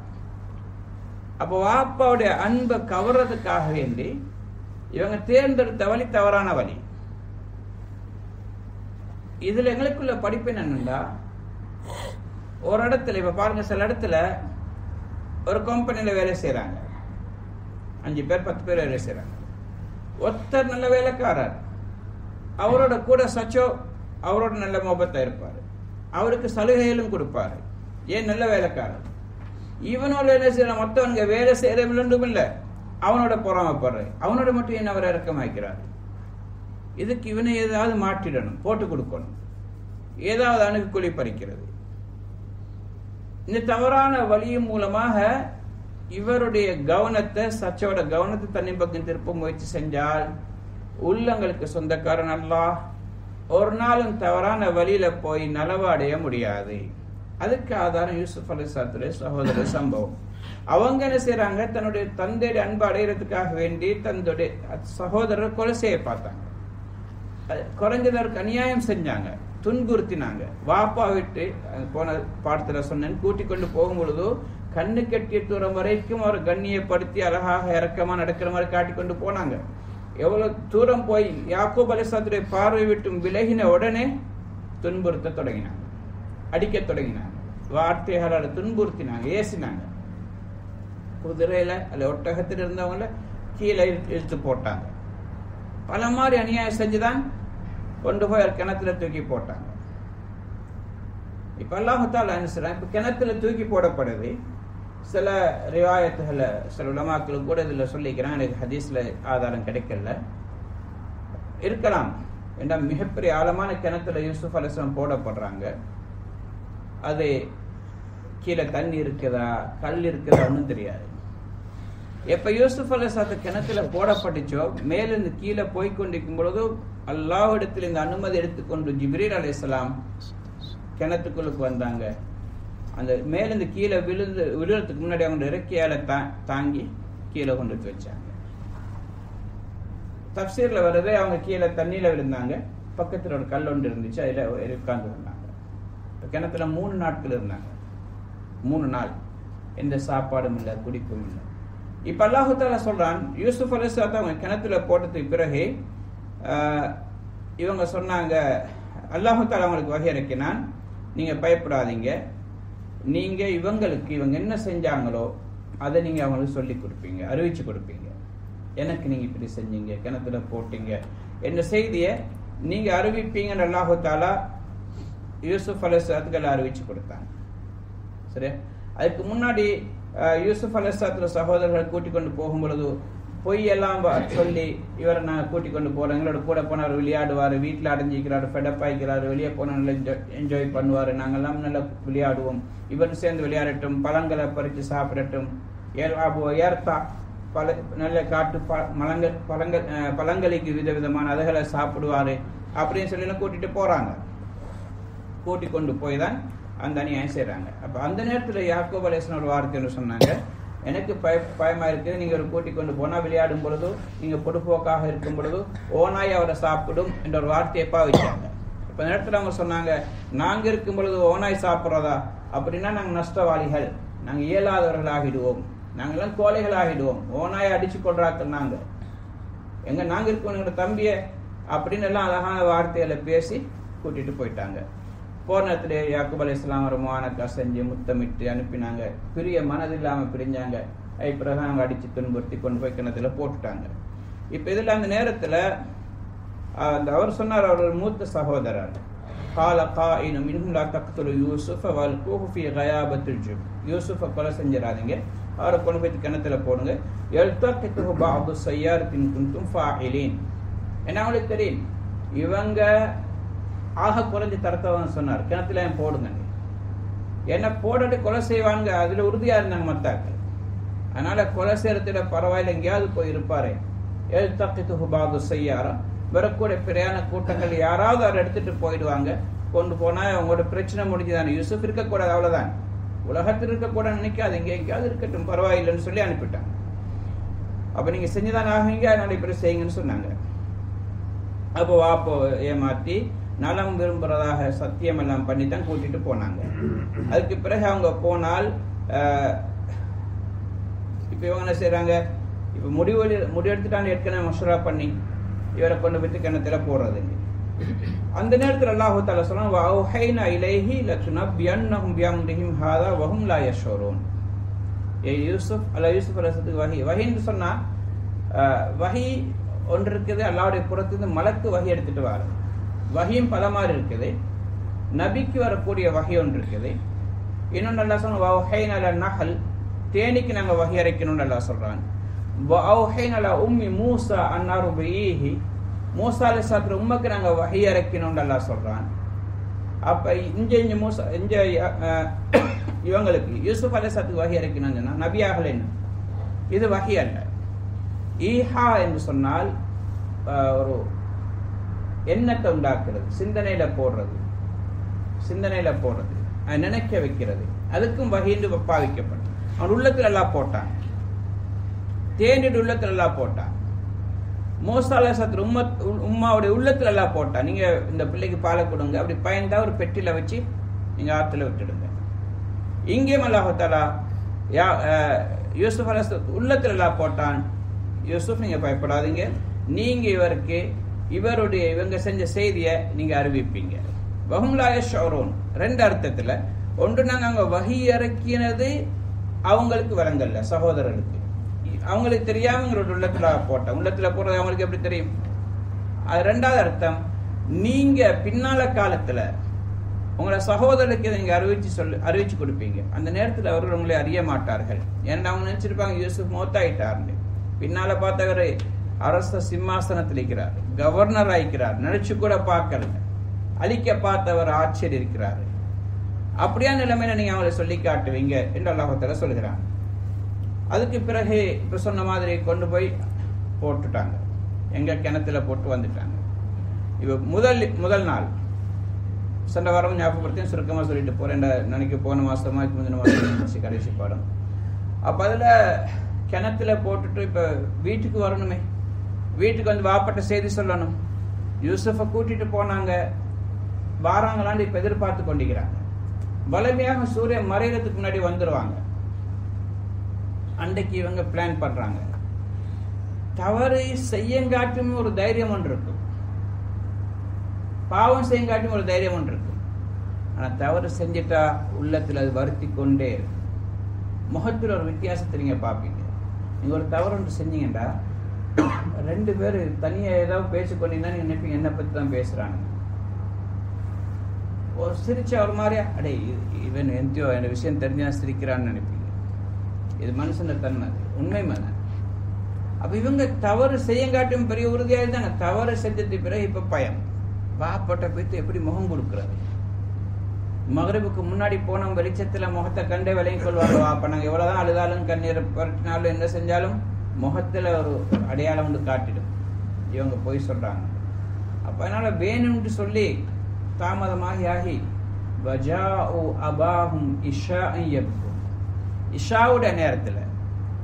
அப்போ வாப்பாவுடைய அன்பை கவர்றதுக்காக வேண்டி இவங்க தேர்ந்தெடுத்த வழி தவறான வழி. இதில் எங்களுக்குள்ள படிப்பு என்னென்னா ஒரு இடத்துல இப்போ பாருங்கள் சில இடத்துல ஒரு கம்பெனியில் வேலை செய்கிறாங்க அஞ்சு பேர் பத்து பேர் வேலை செய்கிறாங்க ஒருத்தர் நல்ல வேலைக்காரர். அவரோட கூட சச்சோ அவரோட நல்ல முகத்தை இருப்பார். அவருக்கு சலுகைகளும் கொடுப்பாரு. ஏன் நல்ல வேலைக்காரர்? இவனோட வேலை செய்யற மொத்தவனுங்க வேலை செய்யறவங்களும் இல்லை. அவனோட பொறாமப்படுற அவனோட மட்டும் என்ன அவர் இறக்கமாக்கிறார்? இதுக்கு இவனை ஏதாவது மாற்றிடணும் போட்டு கொடுக்கணும். ஏதாவது அணுகுக்குழி பறிக்கிறது. இந்த தவறான வழியின் மூலமாக இவருடைய கவனத்தை சச்சோட கவனத்தை தண்ணி பக்கம் திருப்ப முயற்சி செஞ்சால் உள்ளங்களுக்கு சொந்தக்காரன் அல்லா. ஒரு நாளும் தவறான வழியில போய் நலவாடைய முடியாது. அதுக்கு ஆதாரம் யூசுப் அலிசாத்துடைய சகோதர சம்பவம். அவங்க என்ன செய்யறாங்க தன்னுடைய தந்தையுடைய அன்பு அடையிறதுக்காக வேண்டி தன்னுடைய சகோதரர் கொலை செய்ய பார்த்தாங்க. குறைஞ்சதற்கு அநியாயம் செஞ்சாங்க துன்புறுத்தினாங்க. வாப்பா விட்டு போன பாடத்துல சொன்னேன் கூட்டிக் கொண்டு போகும் பொழுதோ கண்ணு கட்டிய தூரம் வரைக்கும் அவர் கண்ணியப்படுத்தி அழகாக இறக்கமா நடக்கிற மாதிரி காட்டி கொண்டு போனாங்க. எவ்வளவு தூரம் போய் யாக்கோப் அலிசாத்துடைய பார்வை விட்டும் விலகின உடனே துன்புறுத்த தொடங்கினாங்க. அடிக்க தொடங்கினாங்க. வார்த்தைகளால் துன்புறுத்தினாங்க ஏசினாங்க. குதிரையில அல்ல ஒட்டகத்தில் இருந்தவங்கள கீழே இழுத்து போட்டாங்க. பல மாதிரி அநியாயம் செஞ்சுதான் கொண்டு போய் கிணத்துல தூக்கி போட்டாங்க. இப்ப அல்லாஹால அனுசரம் இப்ப கிணத்துல தூக்கி போடப்படுது. சில ரிவாயத்துகளை சில உலமாக்களும் கூட இதுல சொல்லிக்கிறான் எனக்கு ஹதீஸ்ல ஆதாரம் கிடைக்கல. இருக்கலாம். ஏன்னா மிகப்பெரிய ஆழமான கிணத்துல யூசுப் அலிஸ்லாம் போடப்படுறாங்க. அது கீழே தண்ணி இருக்குதா கல் இருக்குதா ஒன்றும் தெரியாது. எப்ப யூசுப் அலிசாத்த கிணத்துல போடப்பட்டுச்சோ மேலிருந்து கீழே போய் கொண்டிருக்கும் பொழுது அல்லாஹிடத்தில் இந்த அனுமதி எடுத்துக்கொண்டு ஜிப்ரீல் அலிஸ்லாம் கிணத்துக்குள்ளுக்கு வந்தாங்க. அந்த மேலிருந்து கீழே விழுந்து விழுறதுக்கு முன்னாடி அவங்க இறக்கியால தா தாங்கி கீழே கொண்டு வச்சாங்க. தப்சீர்ல வர்றதே அவங்க கீழே தண்ணியில விழுந்தாங்க. பக்கத்தில் ஒரு கல் ஒன்று இருந்துச்சு அதில் உட்கார்ந்து வந்தாங்க கிணத்துல மூணு நாட்கள் இருந்தாங்க. மூணு நாள். எந்த சாப்பாடும் இல்லை குடிப்பும் இல்லை. இப்ப அல்லாஹால சொல்றான் யூசுப் அலிசாத் அவங்க கிணத்துல போட்டதுக்கு பிறகு இவங்க சொன்னாங்க அல்லாஹால அவங்களுக்கு வகை இறக்கினான் நீங்க பயப்படாதீங்க. நீங்க இவங்களுக்கு இவங்க என்ன செஞ்சாங்களோ அதை நீங்க அவங்களுக்கு சொல்லி கொடுப்பீங்க அறிவிச்சு கொடுப்பீங்க. எனக்கு நீங்க இப்படி செஞ்சீங்க கிணத்துல போட்டீங்க. என்ற செய்தியை நீங்க அறிவிப்பீங்கன்னு அல்லாஹாலா யூசுப் அலிசாத்துக்களை அறிவிச்சு கொடுத்தாங்க சரியா? அதுக்கு முன்னாடி யூசுப் அலிசாத்துல சகோதரர்கள் கூட்டிக் கொண்டு போகும் பொழுது பொய்யெல்லாம் சொல்லி இவரை நான் கூட்டிக் கொண்டு போறேன். எங்களோட கூட போனார் விளையாடுவார் வீட்டில் அடைஞ்சிக்கிறாரு ஃபெடப் ஆகிக்கிறாரு வெளியே போன நல்லா என்ஜாய் பண்ணுவார். நாங்கள்லாம் நல்லா விளையாடுவோம். இவர் சேர்ந்து விளையாடட்டும் பழங்களை பறித்து சாப்பிடட்டும். ஏர்த்தா பல நல்ல காட்டு மலங்கள் பழங்கள் பழங்களுக்கு வித விதமான அதுகளை சாப்பிடுவாரு. அப்படின்னு சொல்லி கூட்டிட்டு போறாங்க. கூட்டி கொண்டு போய் தான் அந்த அநியாயம் செய்யறாங்க அப்ப அந்த நேரத்துல யாக்கோப் அலேசன் ஒரு வார்த்தைன்னு சொன்னாங்க. எனக்கு பய பயமா இருக்குது. நீங்க ஒரு கூட்டி கொண்டு போனா விளையாடும் பொழுது நீங்க பொடுப்போக்காக இருக்கும் பொழுது ஓனாய் அவரை சாப்பிடும் என்ற ஒரு வார்த்தையை பாவிச்சாங்க. இப்ப நேரத்துல அவங்க சொன்னாங்க நாங்க இருக்கும் பொழுது ஓனாய் சாப்பிட்றதா? அப்படின்னா நாங்கள் நஷ்டவாளிகள். நாங்கள் இயலாதவர்கள் ஆகிடுவோம் நாங்கள்லாம் கோழைகள் ஆகிடுவோம் ஓனாயை அடிச்சு கொள்றாக்கள் நாங்க. எங்க நாங்க இருக்கோம் எங்களோட தம்பிய அப்படின்னு எல்லாம் அழகான வார்த்தைகளை பேசி கூட்டிட்டு போயிட்டாங்க. போர் நேரத்தில் யாக்குப் அலி இஸ்லாம் ஒரு மானத்தை செஞ்சு முத்தமிட்டு அனுப்பினாங்க. பெரிய மனதில்லாமல் பிரிஞ்சாங்க. பிறகு அவங்க அடித்து துன்புறுத்தி கொண்டு போய் கிணத்துல போட்டுட்டாங்க. இப்போ இதில் அந்த நேரத்தில் அந்த அவர் சொன்னார் அவர்கள் மூத்த சகோதரர் கால கா இனும் இன்னும் லா தக்துலு யூசுஃப் அவள் கூஃபி கயாபத்துல் ஜுப் யூசுஃப கொலை செஞ்சிடாதீங்க. அவரை கொண்டு போய் கிணத்துல போடுங்க. எழுத்தாக்கித்து பாபு சையார் தின் குந்தும் ஃபா இலீன் ஏன்னா அவங்களுக்கு தெரியும் இவங்க ஆக குறைஞ்ச தரத்தவன் சொன்னார். கிணத்துல ஏன் போடுங்க என்ன போட்டுட்டு கொலை செய்வாங்க அதுல உறுதியா இருந்தாங்க மத்தாக்கள். அதனால கொலை செய்யறதுல பரவாயில்ல எங்கேயாவது போய் இருப்பாரு. எழுத்தாக்கிட்டு பாபு செய்யாரோ வரக்கூடிய பிரயாண கூட்டங்கள் யாராவது அவர் எடுத்துட்டு போயிடுவாங்க. கொண்டு போனா அவங்களோட பிரச்சனை முடிஞ்சுதானே. யூசுப் இருக்கக்கூடாது அவ்வளவுதான். உலகத்தில் இருக்கக்கூடாது நினைக்காது. இங்கே எங்கேயாவது இருக்கட்டும் பரவாயில்லைன்னு சொல்லி அனுப்பிட்டாங்க. அப்ப நீங்க செஞ்சுதான் ஆகுங்க அதனால இப்படி செய்யுங்கன்னு சொன்னாங்க. அப்போ வாப்போ ஏமாத்தி நலம் விரும்புறதாக சத்தியம் எல்லாம் பண்ணி தான் கூட்டிட்டு போனாங்க. அதுக்கு பிறகு அவங்க போனால் அஹ், இப்ப இவங்க என்ன செய்யறாங்க இப்ப முடிவு முடிவெடுத்துட்டான்னு ஏற்கனவே மசூரா பண்ணி இவரை கொண்டு போய் கிணத்துல போடுறது. அந்த நேரத்தில் அல்லாஹு தாலா சொல்றான் வஹைனா இலைஹி லத்துனபியன்னஹும் பியம்ரிஹிம் ஹாதா வஹும் லா ஏ யூசுப் அல்ல யூசுப் அலசத்துக்கு வஹி வஹின்னு சொன்னா அஹ், வஹி ஒன்று இருக்குது அல்லாவுடைய புறத்திலிருந்து மலக்கு வகை எடுத்துட்டு வர வகையும் பல மாதிரி இருக்குது. நபிக்கு வரக்கூடிய வகை ஒன்று இருக்குது. இன்னொன்று நல்லா சொன்ன வஹைனா நஹல். தேனிக்கு நாங்கள் வகை அரைக்கணும்னு நல்லா சொல்கிறான் உம்மி மூசா அன்னாரு பிஈஹி மூசா அலைஹிஸ்ஸலாத்து உம்மக்கு நாங்கள் வகை அரைக்கணும்னு நல்லா சொல்கிறான் அப்போ இங்க இங்க மூசா இங்க இவங்களுக்கு யூசுப் அலி சாத்துக்கு வகை அரைக்கணும்னு சொன்னா நபியாகலைன்னு இது வகை அல்ல. ஈஹா என்று சொன்னால் ஒரு எண்ணத்தை உண்டாக்குறது சிந்தனையில போடுறது. சிந்தனையில போடுறது. அதை நினைக்க வைக்கிறது. அதுக்கும் வகைந்து பாவிக்கப்படும் அவன் உள்ளத்துல எல்லாம் போட்டான். தேனிடு உள்ளத்துல எல்லாம் போட்டான். மோசால சத்து உம்ம உம்மாவுடைய உள்ளத்துல எல்லாம் போட்டான். நீங்க இந்த பிள்ளைக்கு பாலை கொடுங்க. அப்படி பயந்தா ஒரு பெட்டியில வச்சு நீங்க ஆற்றுல விட்டுடுங்க. இங்கேயும் அல்லாஹாலா யா அஹ், யூசுப் அலஸ் உள்ளத்துல எல்லாம் போட்டான். யூசுப் நீங்க பயப்படாதீங்க. நீங்க இவருக்கு இவருடைய இவங்க செஞ்ச செய்தியை நீங்க அறிவிப்பீங்க. வஹும்லாய ஷோரோன் ரெண்டு அர்த்தத்துல. ஒன்று நாங்க அங்க வகி இறக்கினது அவங்களுக்கு விளங்கல்ல சகோதரர்களுக்கு. அவங்களுக்கு தெரியாம எங்களோட உள்ளத்துல போட்டோம் உள்ளத்துல போறது அவங்களுக்கு எப்படி தெரியும்? அது ரெண்டாவது அர்த்தம் நீங்க பின்னால காலத்துல உங்களை சகோதரருக்கு இதை நீங்க அறிவிச்சு சொல்லு அறிவிச்சு கொடுப்பீங்க. அந்த நேரத்துல அவர்கள் உங்களை அறிய மாட்டார்கள். ஏன்னா அவங்க நினைச்சிருப்பாங்க யூசுப் மௌத்தாயிட்டார்னு. பின்னால பார்த்தவர் அரச சிம்மாசனத்தில் இருக்கிறார் கவர்னர் ஆயிக்கிறார் நினைச்சு கூட பார்க்கல. அழிக்க பார்த்தவர் ஆட்சியர் இருக்கிறார். அப்படியா நிலைமையில நீங்க அவங்களை சொல்லி காட்டுவீங்க என்று அல்லாஹத்தில் சொல்கிறாங்க அதுக்கு பிறகு இப்ப சொன்ன மாதிரி கொண்டு போய் போட்டுட்டாங்க. எங்க கிணத்துல போட்டு வந்துட்டாங்க. இப்ப முதல் முதல் நாள். சென்ற வாரம் ஞாபகப்படுத்தி சுருக்கமாக சொல்லிட்டு போறேன். நினைக்க போன மாசமா முந்தின மாசம் கடைசி பாடம். அப்ப அதுல கிணத்துல போட்டுட்டு இப்ப வீட்டுக்கு வரணுமே. வீட்டுக்கு வந்து வாப்பட்ட செய்தி சொல்லணும். யூசுஃபை கூட்டிட்டு போனாங்க. வாராங்களான்னு இப்போ எதிர்பார்த்து கொண்டிருக்கிறாங்க. வலிமையாக சூரியன் மறைகிறதுக்கு முன்னாடி வந்துடுவாங்க அன்றைக்கு இவங்க பிளான் பண்றாங்க. தவறு செய்யங்காட்டும் ஒரு தைரியம் ஒன்று இருக்கும். பாவம் செய்யங்காட்டும் ஒரு தைரியம் ஒன்று இருக்கும். ஆனா தவறு செஞ்சிட்டா உள்ளத்துல அது வருத்தி கொண்டே இருக்கும். முகத்தில் ஒரு வித்தியாசத்தை நீங்கள் பார்ப்பீங்க. நீங்க ஒரு தவறு ஒன்று செஞ்சீங்கன்னா ரெண்டு பேர் தனியா ஏதாவது பேசிக்கொண்டீங்கன்னா நீங்க நினைப்பீங்க என்ன பற்றி தான் பேசுறாங்க. ஒரு சிரிச்சு அவர் மாதிரியா அடே இவன் எந்தியோ என் விஷயம் தெரிஞ்சா சிரிக்கிறான்னு நினைப்பீங்க. இது மனுஷன் தன்மை அது உண்மை மன அப்ப இவங்க தவறு செய்யங்காட்டும் பெரிய உறுதியா இருந்தாங்க தவறு செஞ்சதுக்கு பிறகு இப்ப பயம். வாப்பட்ட பித்து எப்படி முகம் கொடுக்குறது? மகரிபுக்கு முன்னாடி போன வெளிச்சத்துல முகத்தை கண்டே விலையும் கொள்வாங்க. அப்ப நாங்கள் எவ்வளவுதான் அழுதாலும் கண்ணீர் பரட்டினாலும் என்ன செஞ்சாலும் முகத்தில் ஒரு அடையாளம் வந்து காட்டிடும். இவங்க போய் சொல்கிறாங்க அப்போ அதனால் வேணும்னு சொல்லி தாமதமாகி ஆகி பஜா ஓ அபாஹும் இஷா இஷாவோட நேரத்தில்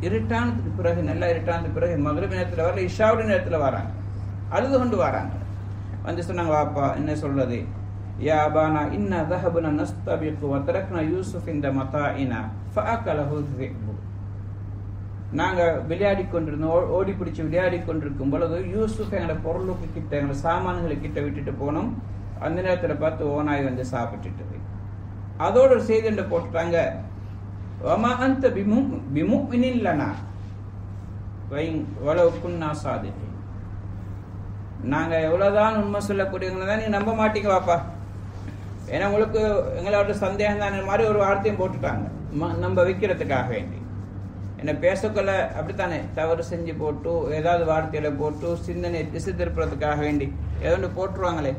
இருட்டானதுக்கு பிறகு நல்லா இருட்டானதுக்கு பிறகு மகரப நேரத்தில் வரல இஷாவோட நேரத்தில் வராங்க. அழுது கொண்டு வராங்க. வந்து சொன்னாங்க வாப்பா என்ன சொல்றது? யா அபானா இன்ன தஹபுனா நஸ்தபிக்கு வத்தரக்னா யூசுஃப் இந்த மதா இனா ஃபஅக்கலஹு நாங்கள் விளையாடி கொண்டிருந்தோம் ஓ- ஓடி பிடிச்சி விளையாடி கொண்டிருக்கும் பொழுது யூசுஃப் எங்களை பொருளுக்கு கிட்ட எங்களை சாமான்களை கிட்ட விட்டுட்டு போனோம். அந்த நேரத்தில் பார்த்து ஓனாய் வந்து சாப்பிட்டுட்டு அதோட ஒரு செய்தி போட்டுட்டாங்க. வமா பிமு பிமு பிமுமினின் லனா. வைங் வலவு குன்னா நாங்கள் எவ்வளோதான் உண்மை சொல்லக்கூடியவங்க தான் நீங்க நம்ப மாட்டீங்க வாப்பா. ஏன்னா உங்களுக்கு எங்களோட சந்தேகம் தானே மாதிரி ஒரு வார்த்தையும் போட்டுட்டாங்க. ம- நம்ப வைக்கிறதுக்காக வேண்டி. என்னை பேசக்கொள்ள அப்படித்தானே? தவறு செஞ்சு போட்டு ஏதாவது வார்த்தையில போட்டு சிந்தனை திசை திருப்புறதுக்காக வேண்டி ஏதோ ஒன்று போட்டுருவாங்களே.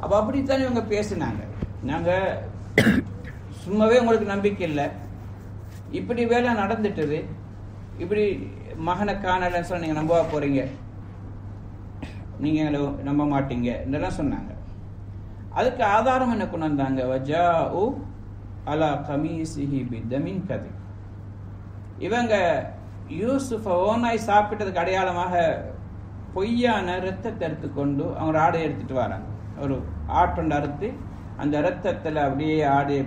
அப்போ அப்படித்தானே இவங்க பேசினாங்க. நாங்கள் சும்மாவே உங்களுக்கு நம்பிக்கை இல்லை. இப்படி வேலை நடந்துட்டுது. இப்படி மகனை காணலன்னு சொல்ல நீங்கள் நம்பவா போறீங்க? நீங்க எங்களை நம்ப மாட்டீங்க இதெல்லாம் சொன்னாங்க. அதுக்கு ஆதாரம் என்ன கொண்டு வந்தாங்க? வஜா உ அலா கமீசிஹி பித்தமின் கதை இவங்க யூசுஃப ஓனாய் சாப்பிட்டதுக்கு அடையாளமாக பொய்யான ரத்தத்தை எடுத்துக்கொண்டு அவங்க ஆடை எடுத்துட்டு வராங்க. ஒரு ஆட்டொண்டு அறுத்து அந்த ரத்தத்தில் அப்படியே ஆடை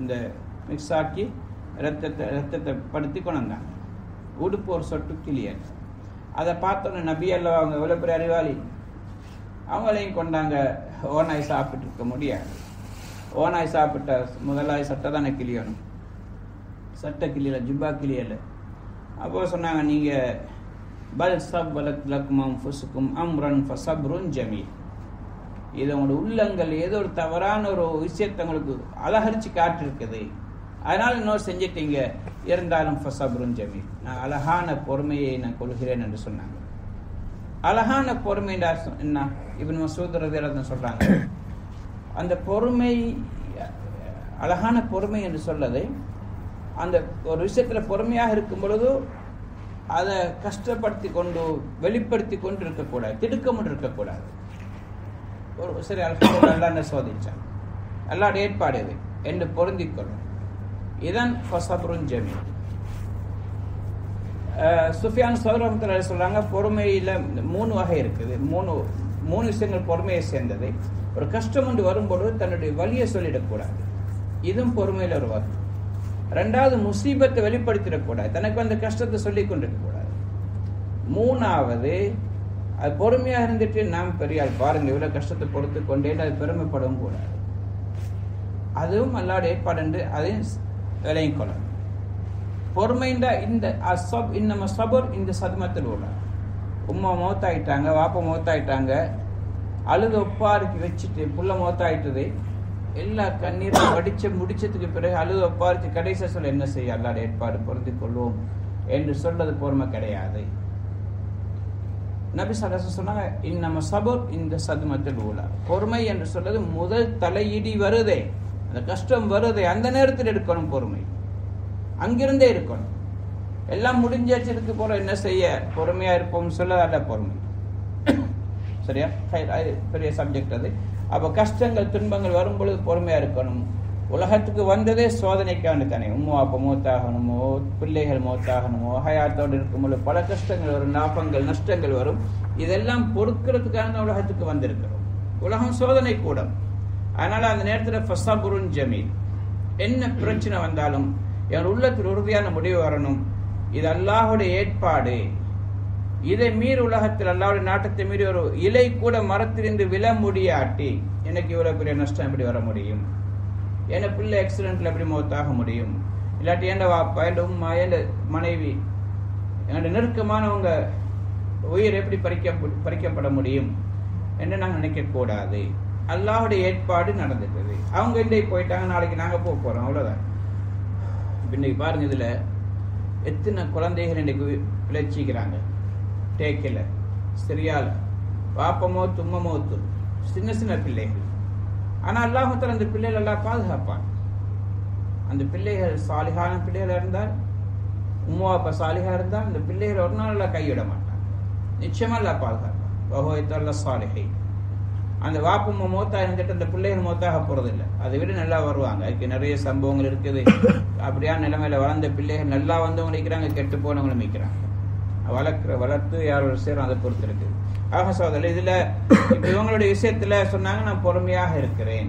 இந்த மிக்ஸ் ஆக்கி ரத்தத்தை ரத்தத்தை படுத்தி கொண்டு வந்தாங்க. உடுப்பு ஒரு சொட்டு கிளியர் அதை. பார்த்தோன்னே நபி அல்லவா அவங்க எவ்வளோ பெரிய அறிவாளி? அவங்களையும் கொண்டாங்க. ஓனாய் சாப்பிட்டு இருக்க முடியாது. ஓனாய் சாப்பிட்ட முதலாய் சட்டை தானே கிளியணும் சட்டை கிளியில் ஜுப்பா கிளியில். அப்போ சொன்னாங்க நீங்கள் பல் சப் பலத் லக்மம் ஃபுசுக்கும் அம்ரன் ஃபசப்ருன் ஜமீல். இது உங்களோட உள்ளங்கள் ஏதோ ஒரு தவறான ஒரு விஷயத்தை உங்களுக்கு அலகரிச்சு காட்டிருக்குது அதனால் இன்னொரு செஞ்சிட்டீங்க இருந்தாலும் ஃபசப்ருன் ஜமீல். நான் அழகான பொறுமையை நான் கொள்கிறேன் என்று சொன்னாங்க. அழகான பொறுமை என்ன? இவன் மசூத் ரதிரத்ன சொல்கிறாங்க அந்த பொறுமை அழகான பொறுமை என்று சொல்லதை அந்த ஒரு விஷயத்துல பொறுமையாக இருக்கும் பொழுது அதை கஷ்டப்படுத்தி கொண்டு வெளிப்படுத்தி கொண்டு இருக்கக்கூடாது திடுக்கமும் இருக்கக்கூடாது. ஒரு சரி அல்ஹம்துலில்லாஹ் அல்லாஹ் என்ன சோதிச்சான்? அல்லாட ஏற்பாடு இது என்று பொருந்திக்கொள்ளும் இதன் ஃபசப்ருன் ஜமீல் சுஃபியான் சௌரமத்தில் சொல்கிறாங்க பொறுமையில மூணு வகை இருக்குது. மூணு மூணு விஷயங்கள் பொறுமையை சேர்ந்தது. ஒரு கஷ்டம் ஒன்று வரும்பொழுது தன்னுடைய வழியை சொல்லிடக்கூடாது. இதுவும் பொறுமையில் ஒரு வகை ரெண்டாவது முசீபத்தை வெளிப்படுத்திடக்கூடாது. தனக்கு வந்த கஷ்டத்தை சொல்லிக் கொண்டிருக்கக்கூடாது. மூணாவது அது பொறுமையா இருந்துட்டு நாம் பெரிய பாருங்க இவ்வளவு கஷ்டத்தை பொறுத்து கொண்டேன்னு அது பெருமைப்படவும் கூடாது. அதுவும் அல்லாட ஏற்பாடு என்று அதையும் விலையும் கொள்ளணும். பொறுமைண்டா இந்த அசப் நம்ம சபர் இந்த சதுமத்தில் உள்ள உம்மா மௌத்தாயிட்டாங்க வாப்பா மௌத்தாயிட்டாங்க அழுது ஒப்பாருக்கு வச்சுட்டு புள்ள மௌத்தாயிட்டது எல்லா கண்ணீரும் வடிச்சு முடிச்சதுக்கு பிறகு அழுத பார்த்து கடைசி சொல்ல என்ன செய்ய? அல்லாட ஏற்பாடு பொருந்தி கொள்வோம் என்று சொல்றது பொறுமை கிடையாது. நபி சலாசம் சொன்னாங்க இன்னம சபர் இந்த சதுமத்தில் உள்ள பொறுமை என்று சொல்றது முதல் தலையிடி வருதே. அந்த கஷ்டம் வருதே. அந்த நேரத்தில் எடுக்கணும் பொறுமை. அங்கிருந்தே இருக்கணும் எல்லாம் முடிஞ்சாச்சதுக்கு போற என்ன செய்ய? பொறுமையா இருப்போம் சொல்ல அல்ல பொறுமை. <clears throat> சரியா? பெரிய சப்ஜெக்ட் அது. அப்போ கஷ்டங்கள் துன்பங்கள் வரும் பொழுது பொறுமையா இருக்கணும். உலகத்துக்கு வந்ததே சோதனைக்கான தானே. உம்மா அப்போ மூத்தாகணுமோ பிள்ளைகள் மூத்தாகணுமோ ஹயாத்தோடு இருக்கும்போது பல கஷ்டங்கள் வரும் லாபங்கள் நஷ்டங்கள் வரும். இதெல்லாம் பொறுக்கிறதுக்காக தான் உலகத்துக்கு வந்திருக்கிறோம். உலகம் சோதனை கூடம். அதனால அந்த நேரத்தில் ஃபசாபுருன் ஜமீல். என்ன பிரச்சனை வந்தாலும் என் உள்ளத்தில் உறுதியான முடிவு வரணும். இது அல்லாஹுடைய ஏற்பாடு. இதை மீறி உலகத்தில் அல்லாவுடைய நாட்டத்தை மீறி ஒரு இலை கூட மரத்திலிருந்து விழ முடியாட்டி எனக்கு இவ்வளவு பெரிய நஷ்டம் எப்படி வர முடியும்? என் பிள்ளை ஆக்சிடென்ட்ல எப்படி மௌத்தாக முடியும்? இல்லாட்டி என் வாப்பா என் உம்மா என் மனைவி? என்னோட நெருக்கமானவங்க உயிர் எப்படி பறிக்க பறிக்கப்பட முடியும்? என்று நாங்கள் நினைக்கக்கூடாது. அல்லாவுடைய ஏற்பாடு நடந்துட்டது. அவங்க இன்றைக்கு போயிட்டாங்க? நாளைக்கு நாங்கள் போக போகிறோம் அவ்வளோதான் இப்போ இன்னைக்கு பாருங்க இதில் எத்தனை குழந்தைகள் இன்றைக்கு பிழைச்சிக்கிறாங்க டேக்கில் சரியால பாப்பமோ தும்மமோத்து சின்ன சின்ன பிள்ளைகள். ஆனா அல்லாஹத்தில் அந்த பிள்ளைகள் எல்லாம் பாதுகாப்பான். அந்த பிள்ளைகள் சாலிகான பிள்ளைகள் இருந்தால் உம்மா அப்பா சாலிகா இருந்தால் அந்த பிள்ளைகள் ஒரு நாள் எல்லாம் கைவிட மாட்டான். நிச்சயமா எல்லாம் பாதுகாப்பான். பகவத்தல்ல சாலிகை அந்த வாப்பு மோத்தா இருந்துட்டு அந்த பிள்ளைகள் மோத்தாக போறதில்லை. அதை விட நல்லா வருவாங்க. அதுக்கு நிறைய சம்பவங்கள் இருக்குது. அப்படியான நிலைமையில வளர்ந்த பிள்ளைகள் நல்லா வந்தவங்க நிற்கிறாங்க கெட்டு போனவங்களும் நிற்கிறாங்க வளர்க்குற வளர்த்து யாரோட சேரும் அதை பொறுத்து இருக்குது ஆக சோதரில் இதில் இப்போ இவங்களுடைய விஷயத்தில் சொன்னாங்க நான் பொறுமையாக இருக்கிறேன்.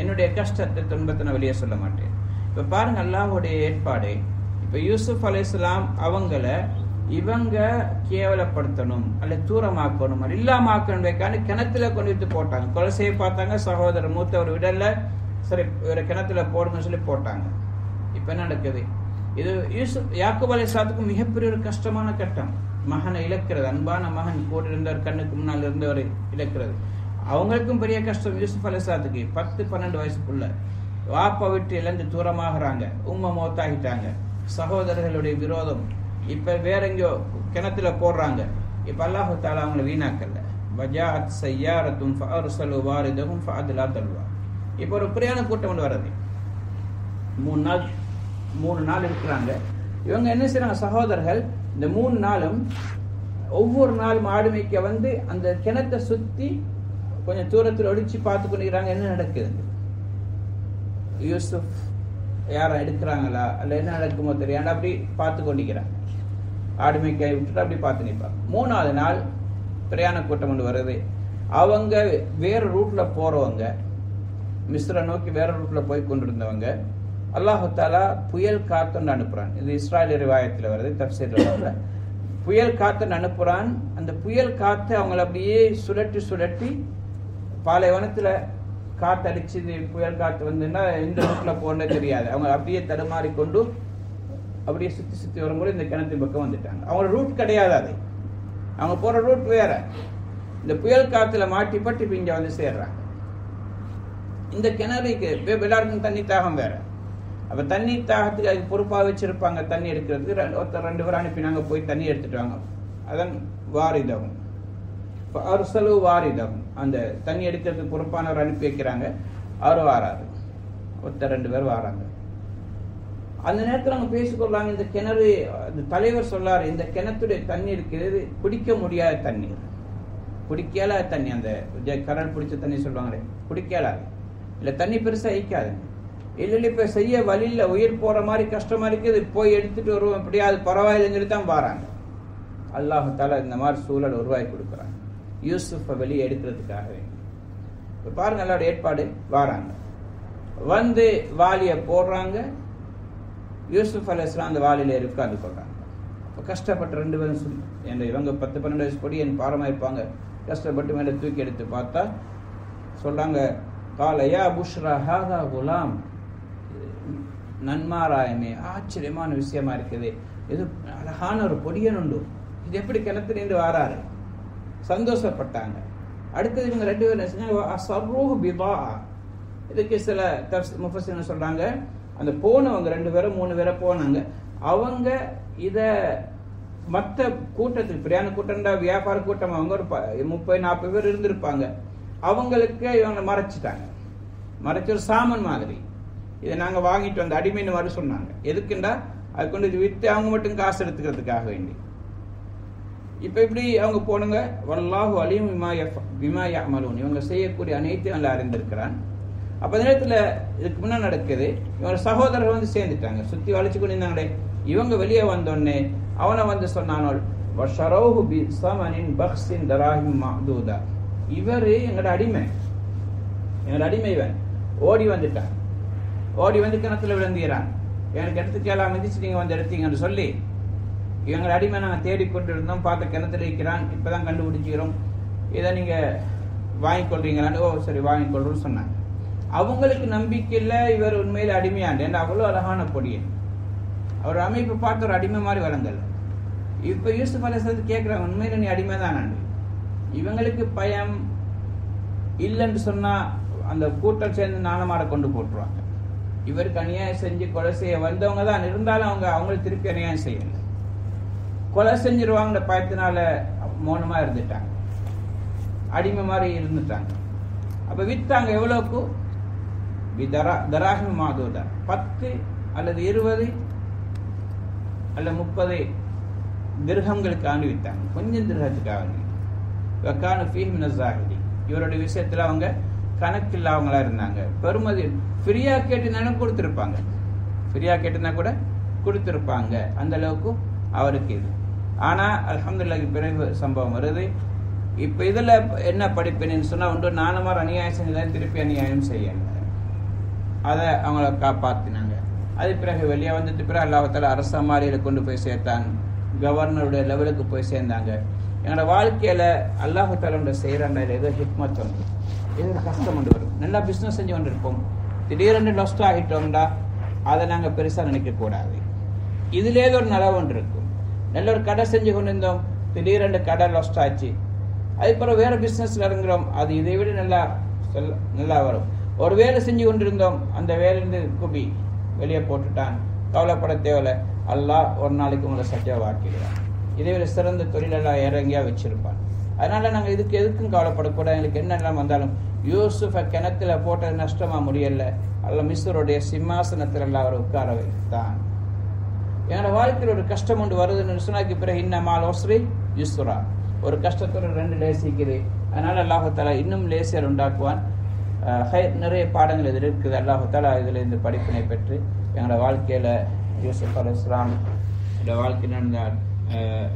என்னுடைய கஷ்டத்தை துன்பத்தை நான் வெளியே சொல்ல மாட்டேன். இப்போ பாருங்க அல்லாஹுடைய ஏற்பாடு. இப்ப யூசுப் இஸ்லாம் அவங்கள இவங்க கேவலப்படுத்தணும் அல்ல தூரமாக்கணும் அல்ல கிணத்துல கொண்டு விட்டு போட்டாங்க. கொலை செய்ய பார்த்தாங்க சகோதரர் மூத்தவர் விடல சரி இவரை கிணத்துல போடுங்கன்னு சொல்லி போட்டாங்க. இப்போ என்ன நடக்குது? இது யூசுப் யாக்கூப் அலைஹிஸ்ஸலாத்துக்கு மிகப்பெரிய ஒரு கஷ்டமான கட்டம். மகனை இழக்கிறது. அன்பான மகன் கூட இருந்தவர் கண்ணுக்கு முன்னால் இருந்தவரை இழக்கிறது. அவங்களுக்கும் பெரிய கஷ்டம் யூசுப் அலிசாத்துக்கு பத்து பன்னெண்டு வயசுக்குள்ள வாப்பா விட்டு இழந்து தூரமாகறாங்க. உம்மை மௌத்தாகிட்டாங்க. சகோதரர்களுடைய விரோதம். இப்ப வேற எங்கேயோ கிணத்துல போடுறாங்க. இப்ப அல்லாஹு தாலா அவங்களை வீணாக்கல. பஜாத் சையாரத்தும் ஃபஅர்சலு வாரிதஹும் ஃபஅத்லா தல்வா. இப்போ ஒரு பிரியாண கூட்டம் ஒன்று வருது மூணு நாள் மூணு நாள் இருக்கிறாங்க. இவங்க என்ன செய்கிறாங்க சகோதரர்கள் இந்த மூணு நாளும் ஒவ்வொரு நாளும் ஆடு மேய்க்க வந்து அந்த கிணத்தை சுத்தி கொஞ்சம் தூரத்தில் ஒடிச்சு பார்த்து கொண்டிருக்கிறாங்க. என்ன நடக்குது? யூசுப் யாரும் எடுக்கிறாங்களா? அல்ல என்ன நடக்குமோ தெரியாது. அப்படி பார்த்து கொண்டிருக்கிறாங்க? ஆடு மேய்க்க விட்டுட்டு அப்படி பார்த்து நிற்பாங்க. மூணாவது நாள் பிரயாண கூட்டம் ஒன்று வருது. அவங்க வேற ரூட்ல போறவங்க மிஸ்ரை நோக்கி வேற ரூட்ல போய் கொண்டிருந்தவங்க அல்லாஹாலா புயல் காத்துன்னு அனுப்புறான். இது இஸ்ராயல் ரிவாயத்தில் வருது தப்சீர் புயல் காத்துன்னு அனுப்புறான். அந்த புயல் காற்று அவங்கள அப்படியே சுழட்டி சுழட்டி பாலைவனத்துல காற்று அடிச்சு புயல் காற்று வந்துன்னா எந்த ரூட்ல போனே தெரியாது. அவங்க அப்படியே தடுமாறி கொண்டு அப்படியே சுற்றி சுற்றி வரும்போது இந்த கிணத்து பக்கம் வந்துட்டாங்க. அவங்க ரூட் கிடையாது அது. அவங்க போற ரூட் வேற. இந்த புயல் காற்றுல மாட்டிப்பட்டு இப்ப இங்கே வந்து சேர்றாங்க. இந்த கிணறுக்கு எல்லாருக்கும் தண்ணி தாகம் வேற. அப்ப தண்ணி தாகத்துக்கு அதுக்கு பொறுப்பாக வச்சிருப்பாங்க. தண்ணி எடுக்கிறதுக்கு ரெண்டு- ஒருத்தர் ரெண்டு பேரும் அனுப்பினாங்க போய் தண்ணி எடுத்துட்டு வாங்க. அதன் வாரிதகும். அரசலு வாரிதாகும். அந்த தண்ணி எடுக்கிறதுக்கு பொறுப்பானவர் அனுப்பி வைக்கிறாங்க. அவர் வாராரு. ஒருத்தர் ரெண்டு பேர் வாராங்க. அந்த நேரத்தில் அவங்க பேசிக்கொள்ளாங்க இந்த கிணறு அந்த தலைவர் சொல்லாரு இந்த கிணத்துடைய தண்ணி இருக்கிறது குடிக்க முடியாத தண்ணீர் குடிக்கல தண்ணி. அந்த ஜ- கடல் பிடிச்ச தண்ணி சொல்லுவாங்களே குடிக்கலாது இல்லை தண்ணி பெருசாக ஈக்காது இல்லை இல்லை இப்போ செய்ய வழியில் உயிர் போகிற மாதிரி கஷ்டமா இருக்குது போய் எடுத்துகிட்டு வருவோம். எப்படியா அது பரவாயில்லைன்னு சொல்லி தான் வாராங்க. அல்லாஹால இந்த மாதிரி சூழல் உருவாக்கி கொடுக்குறாங்க யூசுஃபை வெளியே எடுக்கிறதுக்காக வேண்டி. இப்ப பாருங்க எல்லாரோட ஏற்பாடு வராங்க. வந்து வாலியை போடுறாங்க. யூசுஃப் அலி இஸ்லாம் அந்த வாலியில் இருக்காது கொள்றாங்க. இப்போ கஷ்டப்பட்டு ரெண்டு பேரும் சொல்லி என் இவங்க பத்து பன்னெண்டு வயசு படி என் பாரமா இருப்பாங்க. கஷ்டப்பட்டு மேலே தூக்கி எடுத்து பார்த்தா சொல்கிறாங்க காலையா புஷ்ரா ஹாதா குலாம். நன்மாராயமே ஆச்சரியமான விஷயமா இருக்குது. இது அழகான ஒரு பொடியன் உண்டு. இது எப்படி கிணத்து நின்று வாராரு? சந்தோஷப்பட்டாங்க. அடுத்தது இவங்க ரெண்டு பேரும் என்ன செஞ்சாங்க? அசர்ரூஹ் இதுக்கு சில தப்ஸ் முஃபஸின்னு சொல்றாங்க. அந்த போனவங்க ரெண்டு பேரும் மூணு பேரை போனாங்க. அவங்க இத மற்ற கூட்டத்துக்கு பிரியாண கூட்டம்டா வியாபார கூட்டம் அவங்க ஒரு ப- முப்பது நாற்பது பேர் இருந்திருப்பாங்க. அவங்களுக்கு இவங்க மறைச்சிட்டாங்க. மறைச்ச ஒரு சாமன் மாதிரி. இதை நாங்க வாங்கிட்டு வந்த அடிமைன்னு மாதிரி சொன்னாங்க. எதுக்குண்டா? அது கொண்டு இது அவங்க மட்டும் காசு எடுத்துக்கிறதுக்காக வேண்டி. இப்போ இப்படி அவங்க போனுங்க? வல்லாஹு அலியும் விமா யஃப்- விமா யாமலூன் இவங்க செய்யக்கூடிய அனைத்தையும் அதில் அறிந்திருக்கிறான். அப்ப அந்த நேரத்துல இதுக்கு முன்னே நடக்குது இவங்க சகோதரர் வந்து சேர்ந்துட்டாங்க. சுத்தி வளைச்சு கொண்டு இருந்தாங்களே இவங்க வெளியே வந்தோடனே அவனை வந்து சொன்னானோல் வஷரௌஹு பி சமனின் பக்ஸின் தராஹிம் மாதூதா இவரு எங்களோட அடிமை. எங்களோட அடிமை இவன் ஓடி வந்துட்டான். ஓடி வந்து கிணத்துல விழுந்துகிறான் எனக்கு எடுத்து கேளாம மிதிச்சு நீங்க வந்து எடுத்தீங்கன்னு சொல்லி எங்களை அடிமை நாங்கள் தேடிக்கொண்டு இருந்தோம் பார்த்து கிணத்துல இருக்கிறான். இப்பதான் கண்டுபிடிச்சிக்கிறோம். இதை நீங்க வாங்கிக்கொள்றீங்களான்னு ஓ சரி வாங்கிக்கொள்றோம்னு சொன்னாங்க. அவங்களுக்கு நம்பிக்கை இல்லை இவர் உண்மையில் அடிமையாண்டு. ஏன்னா அவ்வளோ அழகான பொடியன் அவர் அமைப்பு பார்த்து ஒரு அடிமை மாதிரி வழங்கல இப்போ யூசுப் அலிஸ்லாத்து கேட்குறாங்க உண்மையில் நீ அடிமை தான் இவங்களுக்கு பயம் இல்லைன்னு சொன்னால் அந்த கூட்டம் சேர்ந்து நாணமாட கொண்டு போட்டுருவாங்க. இவருக்கு அநியாயம் செஞ்சு கொலை செய்ய வந்தவங்க தான். இருந்தாலும் அவங்க அவங்களுக்கு திருப்பி அநியாயம் செய்யல. கொலை செஞ்சிருவாங்கன்ற பயத்தினால மௌனமா இருந்துட்டாங்க. அடிமை மாதிரி இருந்துட்டாங்க. அப்ப வித்தாங்க எவ்வளவுக்கு? விதரா தராஹிம் மாதூதா. பத்து அல்லது இருபது அல்ல முப்பது திருகங்களுக்காண்டி வித்தாங்க. கொஞ்சம் திருகத்துக்காக வக்கான ஃபீஹிம் நசாஹிதி இவருடைய விஷயத்துல அவங்க கணக்கு இல்லாதவங்களா இருந்தாங்க. பெருமதி ஃப்ரீயா கேட்டுனாலும் கொடுத்துருப்பாங்க. ஃப்ரீயா கேட்டுனா கூட கொடுத்துருப்பாங்க. அந்த அளவுக்கு அவருக்கு இது. ஆனா அலமதுல்லாக்கு பிறகு சம்பவம் வருது. இப்ப இதுல என்ன படிப்பேன்னு சொன்னா ஒன்று நானுமார் அநியாயம் செஞ்சதான் திருப்பி அநியாயம் செய்யல அதை அவங்கள காப்பாத்தினாங்க. அது பிறகு வெளியே வந்துட்டு பிறகு அல்லாஹால அரச மாறியில கொண்டு போய் சேர்த்தாங்க கவர்னருடைய லெவலுக்கு போய் சேர்ந்தாங்க. எங்களோட வாழ்க்கையில அல்லாஹால செய்கிறாண்ட ஏதோ ஹிக்மத் வந்து இது ஒரு கஷ்டம் கொண்டு வரும். நல்லா பிஸ்னஸ் செஞ்சு கொண்டு இருப்போம் திடீரென்று லொஸ்ட் ஆகிட்டோம்டா அதை நாங்கள் பெருசாக நினைக்கக்கூடாது இதுலேயே ஒரு நலவு ஒன்று இருக்கும். நல்ல ஒரு கடை செஞ்சு கொண்டு இருந்தோம் திடீரென்று கடை லஸ்ட் ஆச்சு. அதுக்கப்புறம் வேறு பிஸ்னஸில் இறங்குறோம். அது இதை விட நல்லா சொல்ல நல்லா வரும். ஒரு வேலை செஞ்சு கொண்டிருந்தோம். அந்த வேலையிலிருந்து குபி வெளியே போட்டுட்டான். கவலைப்பட தேவையில்லை அல்லாஹ் ஒரு நாளைக்கு உங்களை சஜாவாக்கிடுவான் இதை விட சிறந்த தொழிலெல்லாம் இறங்கியாக வச்சிருப்பான். அதனால நாங்கள் இதுக்கு எதுக்கும் கவலைப்படக்கூடாது. எங்களுக்கு என்னெல்லாம் வந்தாலும் யூசுஃபை கிணத்துல போட்டது நஷ்டமாக முடியல. அல்ல மிஸ்ருடைய சிம்மாசனத்தில் எல்லாம் அவர் உட்கார வைத்தான். என்னோட வாழ்க்கையில் ஒரு கஷ்டம் ஒன்று வருதுன்னு சொன்னாக்கு பிறகு இன்னமால் ஒஸ்ரி யுஸ்ரா ஒரு கஷ்டத்தோட ரெண்டு லேசிக்குது. அதனால் அல்லாஹாலா இன்னும் லேசியர் உண்டாக்குவான். ஹை- நிறைய பாடங்கள் இதில் இருக்குது. அல்லாஹாலா இதில் இந்த படிப்பினை பெற்று எங்களோட வாழ்க்கையில் யூசுப் அல் இஸ்லாம் வாழ்க்கையில் நடந்த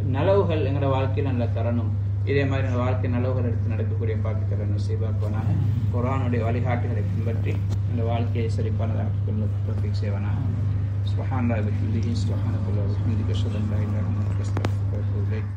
நலவுகள் எங்களோட வாழ்க்கையில் நல்ல தரணும். இதே மாதிரி எங்கள் வாழ்க்கை நலவுகள் எடுத்து நடக்கக்கூடிய பாக்கித்தர நசீபாக்குவனாக குரானுடைய வழிகாட்டுகளை பின்பற்றி இந்த வாழ்க்கையை செழிப்பானதாக செய்வனாக سبحان الله وبحمده سبحانك اللهم وبحمدك اشهد ان لا اله الا انت استغفرك واتوب اليك